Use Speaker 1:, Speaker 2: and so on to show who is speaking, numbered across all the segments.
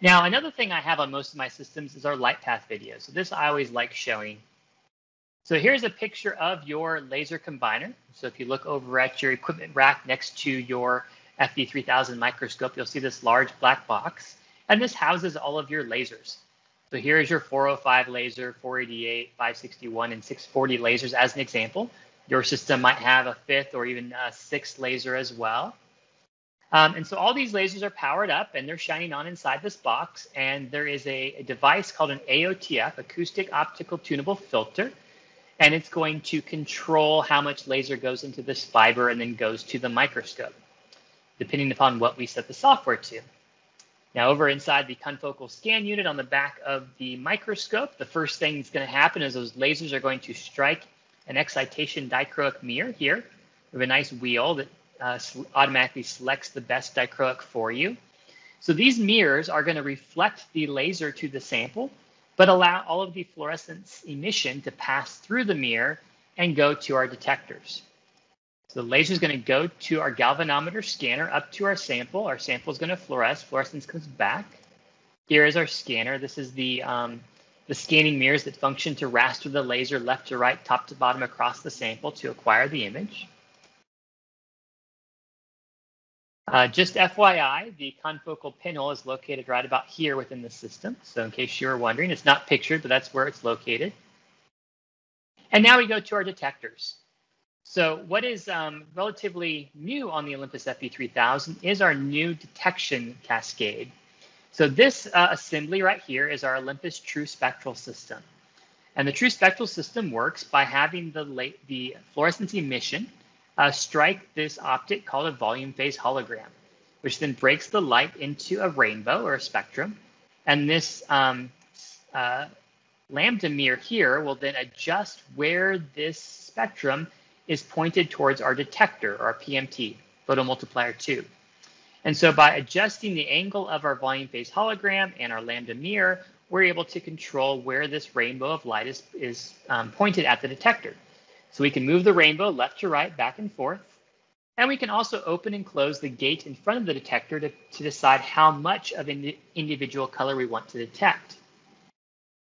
Speaker 1: Now, another thing I have on most of my systems is our light path video. So this I always like showing. So here's a picture of your laser combiner. So if you look over at your equipment rack next to your FV3000 microscope, you'll see this large black box. And this houses all of your lasers. So here's your 405 laser, 488, 561, and 640 lasers as an example. Your system might have a fifth or even a sixth laser as well. Um, and so all these lasers are powered up and they're shining on inside this box. And there is a, a device called an AOTF, Acoustic Optical Tunable Filter. And it's going to control how much laser goes into this fiber and then goes to the microscope, depending upon what we set the software to. Now over inside the confocal scan unit on the back of the microscope, the first thing that's going to happen is those lasers are going to strike an excitation dichroic mirror here. We have a nice wheel that uh, automatically selects the best dichroic for you. So these mirrors are going to reflect the laser to the sample, but allow all of the fluorescence emission to pass through the mirror and go to our detectors. So the laser is going to go to our galvanometer scanner up to our sample. Our sample is going to fluoresce. Fluorescence comes back. Here is our scanner. This is the, um, the scanning mirrors that function to raster the laser left to right, top to bottom across the sample to acquire the image. Uh, just FYI, the confocal pinhole is located right about here within the system. So in case you were wondering, it's not pictured, but that's where it's located. And now we go to our detectors. So what is um, relatively new on the Olympus FV3000 is our new detection cascade. So this uh, assembly right here is our Olympus True Spectral System. And the True Spectral System works by having the, the fluorescence emission uh, strike this optic called a volume phase hologram, which then breaks the light into a rainbow or a spectrum. And this um, uh, lambda mirror here will then adjust where this spectrum is pointed towards our detector, our PMT, photomultiplier tube. And so by adjusting the angle of our volume phase hologram and our lambda mirror, we're able to control where this rainbow of light is, is um, pointed at the detector. So we can move the rainbow left to right, back and forth. And we can also open and close the gate in front of the detector to, to decide how much of an individual color we want to detect.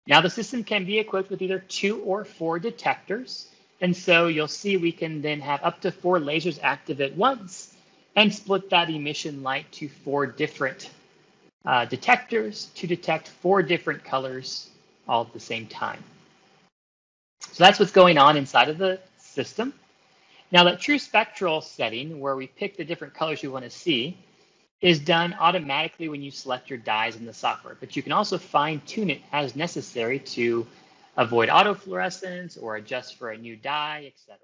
Speaker 1: Now the system can be equipped with either two or four detectors. And so you'll see we can then have up to four lasers active at once and split that emission light to four different uh, detectors to detect four different colors all at the same time. So that's what's going on inside of the system. Now that true spectral setting where we pick the different colors you want to see is done automatically when you select your dyes in the software, but you can also fine tune it as necessary to avoid autofluorescence or adjust for a new dye, etc.